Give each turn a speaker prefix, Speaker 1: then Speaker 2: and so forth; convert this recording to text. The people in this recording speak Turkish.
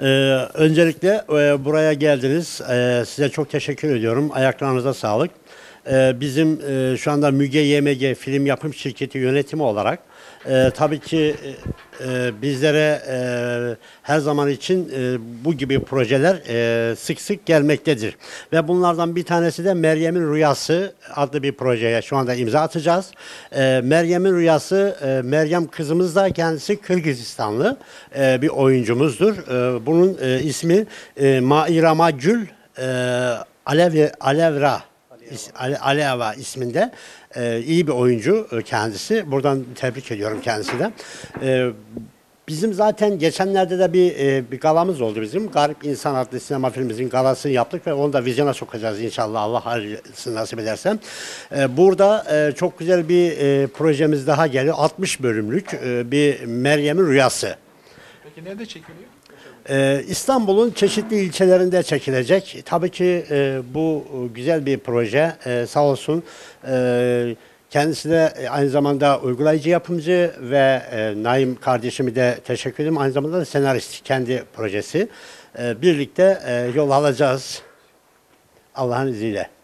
Speaker 1: Ee, öncelikle e, buraya geldiniz. Ee, size çok teşekkür ediyorum. Ayaklarınıza sağlık. Ee, bizim e, şu anda Müge YMG Film Yapım Şirketi yönetimi olarak e, tabii ki e, e, bizlere e, her zaman için e, bu gibi projeler e, sık sık gelmektedir. Ve bunlardan bir tanesi de Meryem'in Rüyası adlı bir projeye şu anda imza atacağız. E, Meryem'in Rüyası, e, Meryem kızımız da kendisi Kırgızistanlı e, bir oyuncumuzdur. E, bunun e, ismi e, Mairama Gül e, Alev, Alevra İs- Ale- Aleva isminde e, iyi bir oyuncu e, kendisi. Buradan tebrik ediyorum kendisine. E, bizim zaten geçenlerde de bir e, bir galamız oldu bizim. Garip İnsan adlı sinema filmimizin galasını yaptık ve onu da vizyona sokacağız inşallah Allah hayırlısı nasip edersem. E, burada e, çok güzel bir e, projemiz daha geliyor. 60 bölümlük e, bir Meryem'in Rüyası.
Speaker 2: Peki nerede çekiliyor?
Speaker 1: Ee, İstanbul'un çeşitli ilçelerinde çekilecek. Tabii ki e, bu güzel bir proje. E, sağ olsun. E, kendisi de e, aynı zamanda uygulayıcı yapımcı ve e, Naim kardeşimi de teşekkür ederim. Aynı zamanda da senarist kendi projesi. E, birlikte e, yol alacağız. Allah'ın izniyle.